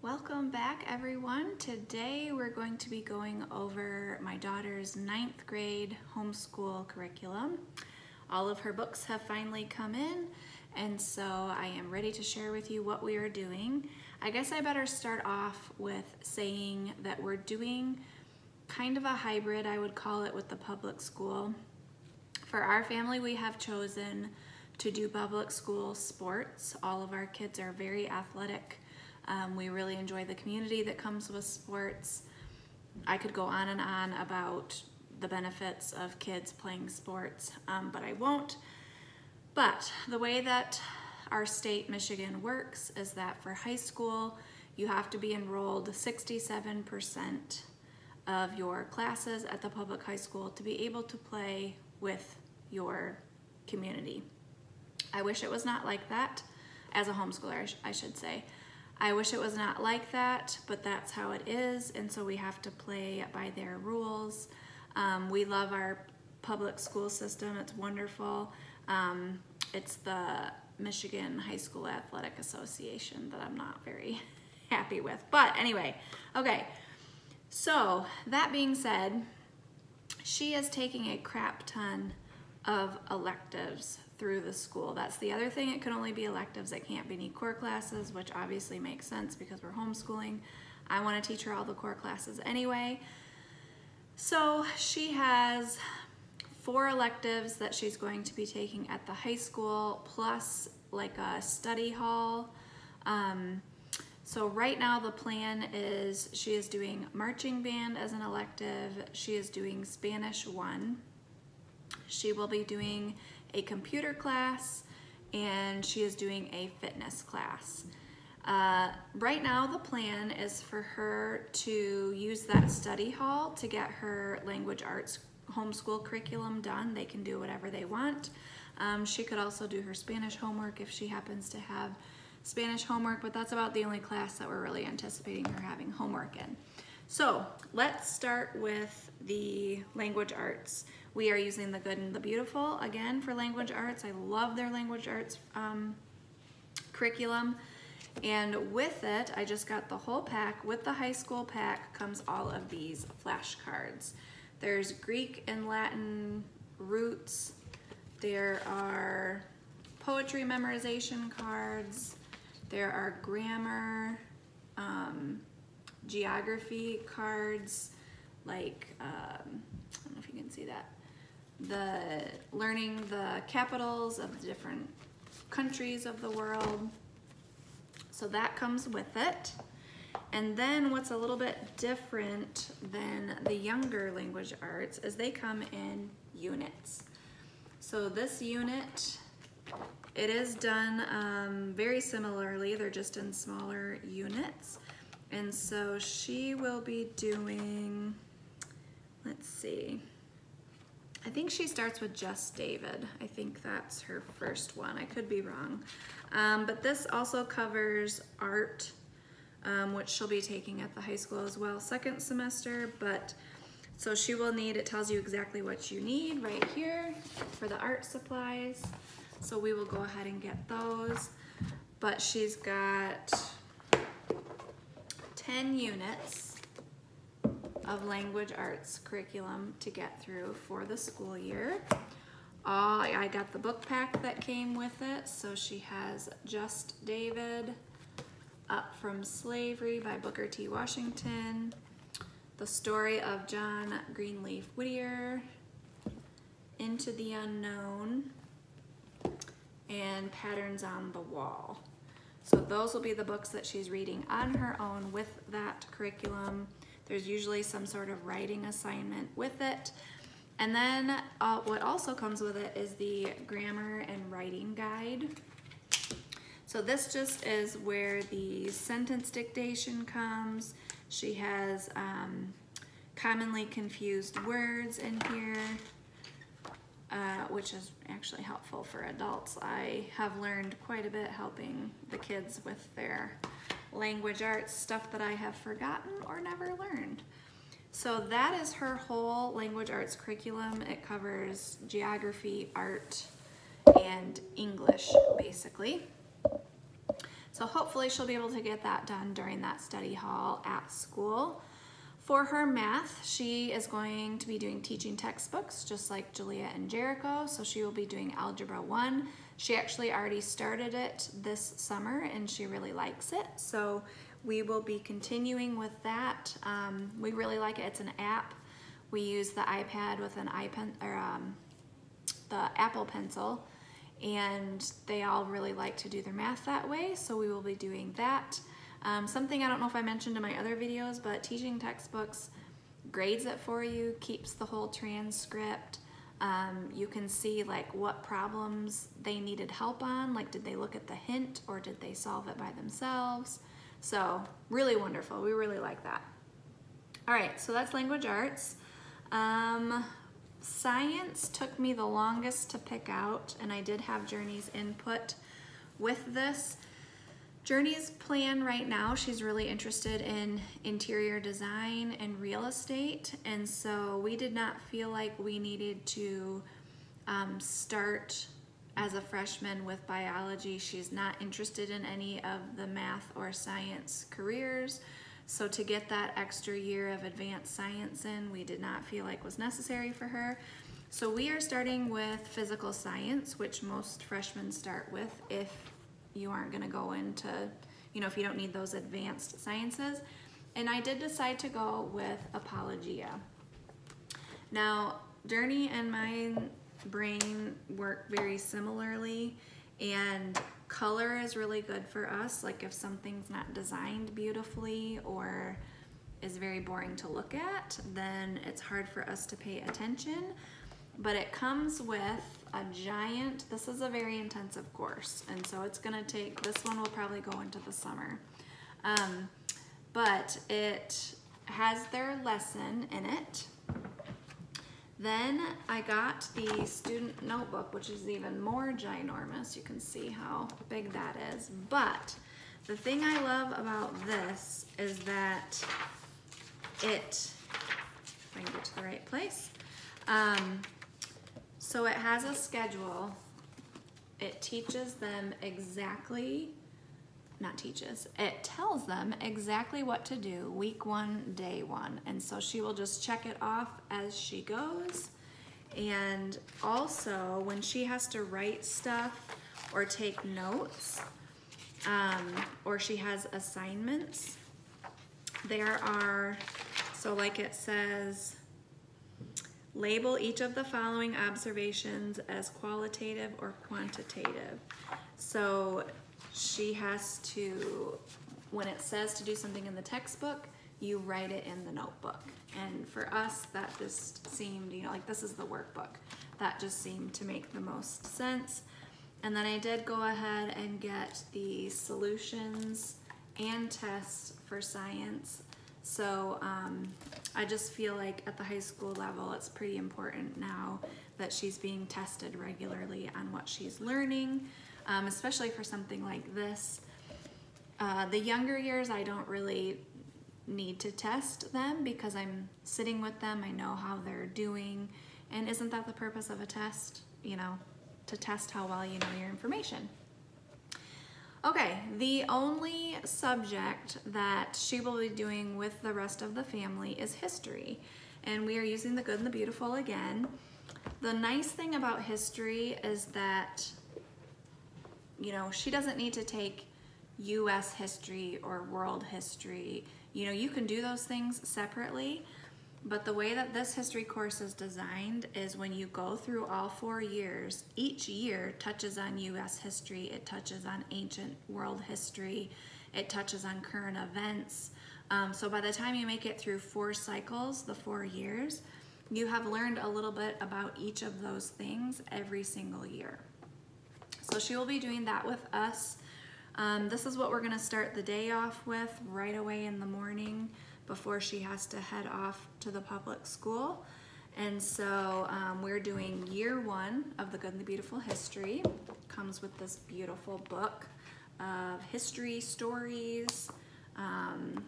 Welcome back everyone. Today we're going to be going over my daughter's ninth grade homeschool curriculum. All of her books have finally come in and so I am ready to share with you what we are doing. I guess I better start off with saying that we're doing kind of a hybrid, I would call it, with the public school. For our family, we have chosen to do public school sports. All of our kids are very athletic. Um, we really enjoy the community that comes with sports. I could go on and on about the benefits of kids playing sports, um, but I won't. But the way that our state, Michigan, works is that for high school, you have to be enrolled 67% of your classes at the public high school to be able to play with your community. I wish it was not like that as a homeschooler, I should say. I wish it was not like that, but that's how it is, and so we have to play by their rules. Um, we love our public school system, it's wonderful. Um, it's the Michigan High School Athletic Association that I'm not very happy with. But anyway, okay, so that being said, she is taking a crap ton of electives through the school. That's the other thing, it can only be electives, it can't be any core classes, which obviously makes sense because we're homeschooling. I wanna teach her all the core classes anyway. So she has four electives that she's going to be taking at the high school, plus like a study hall. Um, so right now the plan is she is doing marching band as an elective. She is doing Spanish 1. She will be doing a computer class and she is doing a fitness class. Uh, right now the plan is for her to use that study hall to get her language arts homeschool curriculum done. They can do whatever they want. Um, she could also do her Spanish homework if she happens to have Spanish homework, but that's about the only class that we're really anticipating her having homework in. So let's start with the language arts. We are using the Good and the Beautiful again for language arts. I love their language arts um, curriculum. And with it, I just got the whole pack. With the high school pack comes all of these flashcards. There's Greek and Latin roots. There are poetry memorization cards. There are grammar, um, geography cards, like, um, I don't know if you can see that. The learning the capitals of the different countries of the world. So that comes with it. And then what's a little bit different than the younger language arts is they come in units. So this unit, it is done um, very similarly, they're just in smaller units. And so she will be doing, let's see, I think she starts with just David. I think that's her first one. I could be wrong. Um, but this also covers art, um, which she'll be taking at the high school as well, second semester. But so she will need, it tells you exactly what you need right here for the art supplies. So we will go ahead and get those. But she's got 10 units of language arts curriculum to get through for the school year. Uh, I got the book pack that came with it. So she has Just David, Up from Slavery by Booker T. Washington, The Story of John Greenleaf Whittier, Into the Unknown, and Patterns on the Wall. So those will be the books that she's reading on her own with that curriculum. There's usually some sort of writing assignment with it. And then uh, what also comes with it is the grammar and writing guide. So this just is where the sentence dictation comes. She has um, commonly confused words in here, uh, which is actually helpful for adults. I have learned quite a bit helping the kids with their language arts, stuff that I have forgotten or never learned. So that is her whole language arts curriculum. It covers geography, art, and English, basically. So hopefully she'll be able to get that done during that study hall at school. For her math, she is going to be doing teaching textbooks just like Julia and Jericho. So she will be doing Algebra 1. She actually already started it this summer and she really likes it. So we will be continuing with that. Um, we really like it. It's an app. We use the iPad with an iPen or um, the Apple Pencil and they all really like to do their math that way, so we will be doing that. Um, something I don't know if I mentioned in my other videos, but teaching textbooks grades it for you, keeps the whole transcript. Um, you can see like what problems they needed help on, like did they look at the hint or did they solve it by themselves? So really wonderful, we really like that. All right, so that's language arts. Um, Science took me the longest to pick out, and I did have Jurnee's input with this. Jurnee's plan right now, she's really interested in interior design and real estate, and so we did not feel like we needed to um, start as a freshman with biology. She's not interested in any of the math or science careers. So to get that extra year of advanced science in, we did not feel like was necessary for her. So we are starting with physical science, which most freshmen start with if you aren't gonna go into, you know, if you don't need those advanced sciences. And I did decide to go with apologia. Now, Jurnee and my brain work very similarly and color is really good for us. Like if something's not designed beautifully or is very boring to look at, then it's hard for us to pay attention. But it comes with a giant, this is a very intensive course. And so it's gonna take, this one will probably go into the summer. Um, but it has their lesson in it then I got the student notebook, which is even more ginormous. You can see how big that is. But the thing I love about this is that it, if I can get to the right place, um, so it has a schedule. It teaches them exactly not teaches, it tells them exactly what to do week one, day one. And so she will just check it off as she goes. And also when she has to write stuff or take notes, um, or she has assignments, there are, so like it says, label each of the following observations as qualitative or quantitative. So she has to, when it says to do something in the textbook, you write it in the notebook. And for us, that just seemed, you know, like this is the workbook. That just seemed to make the most sense. And then I did go ahead and get the solutions and tests for science. So um, I just feel like at the high school level, it's pretty important now that she's being tested regularly on what she's learning um, especially for something like this. Uh, the younger years, I don't really need to test them because I'm sitting with them, I know how they're doing, and isn't that the purpose of a test? You know, to test how well you know your information. Okay, the only subject that she will be doing with the rest of the family is history. And we are using the good and the beautiful again. The nice thing about history is that you know, she doesn't need to take US history or world history. You know, you can do those things separately, but the way that this history course is designed is when you go through all four years, each year touches on US history, it touches on ancient world history, it touches on current events. Um, so by the time you make it through four cycles, the four years, you have learned a little bit about each of those things every single year. So she will be doing that with us. Um, this is what we're gonna start the day off with right away in the morning before she has to head off to the public school. And so um, we're doing year one of The Good and the Beautiful History. Comes with this beautiful book of history stories. Um,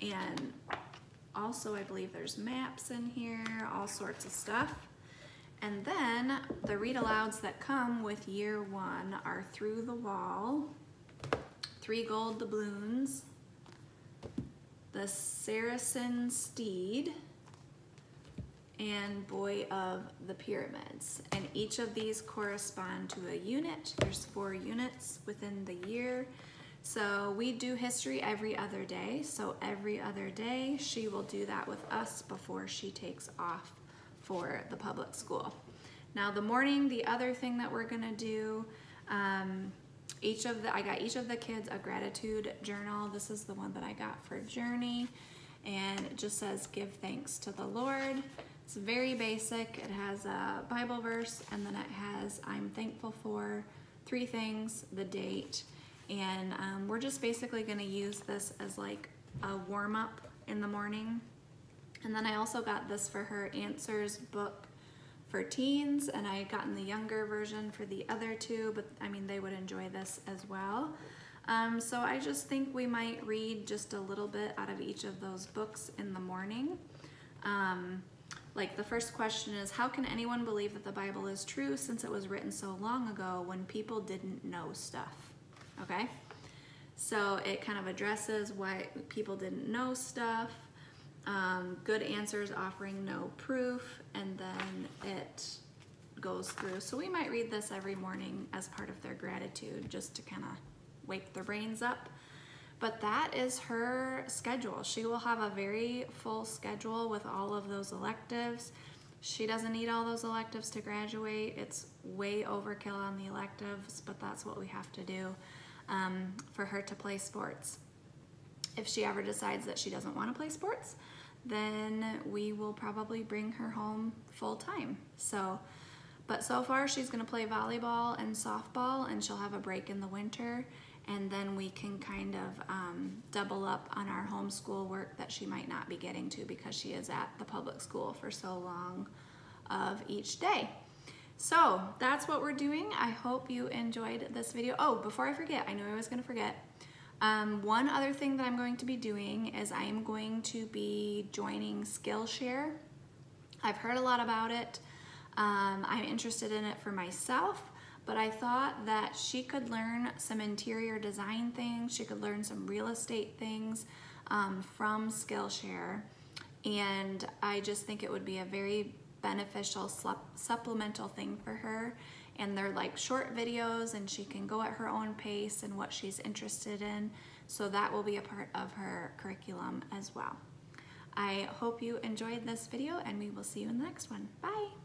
and also I believe there's maps in here, all sorts of stuff. And then the read alouds that come with year one are Through the Wall, Three Gold Doubloons, the Saracen Steed, and Boy of the Pyramids. And each of these correspond to a unit. There's four units within the year. So we do history every other day. So every other day, she will do that with us before she takes off for the public school. Now the morning, the other thing that we're gonna do, um, each of the, I got each of the kids a gratitude journal. This is the one that I got for Jurnee. And it just says, give thanks to the Lord. It's very basic. It has a Bible verse and then it has, I'm thankful for three things, the date. And um, we're just basically gonna use this as like a warm up in the morning. And then I also got this for her answers book for teens and I had gotten the younger version for the other two, but I mean, they would enjoy this as well. Um, so I just think we might read just a little bit out of each of those books in the morning. Um, like the first question is, how can anyone believe that the Bible is true since it was written so long ago when people didn't know stuff? Okay? So it kind of addresses why people didn't know stuff um, good answers offering no proof, and then it goes through. So we might read this every morning as part of their gratitude just to kind of wake their brains up. But that is her schedule. She will have a very full schedule with all of those electives. She doesn't need all those electives to graduate. It's way overkill on the electives, but that's what we have to do um, for her to play sports. If she ever decides that she doesn't want to play sports, then we will probably bring her home full time. So, but so far she's gonna play volleyball and softball and she'll have a break in the winter and then we can kind of um, double up on our homeschool work that she might not be getting to because she is at the public school for so long of each day. So that's what we're doing. I hope you enjoyed this video. Oh, before I forget, I knew I was gonna forget. Um, one other thing that I'm going to be doing is I am going to be joining Skillshare. I've heard a lot about it. Um, I'm interested in it for myself, but I thought that she could learn some interior design things, she could learn some real estate things um, from Skillshare. And I just think it would be a very beneficial supplemental thing for her and they're like short videos and she can go at her own pace and what she's interested in. So that will be a part of her curriculum as well. I hope you enjoyed this video and we will see you in the next one. Bye.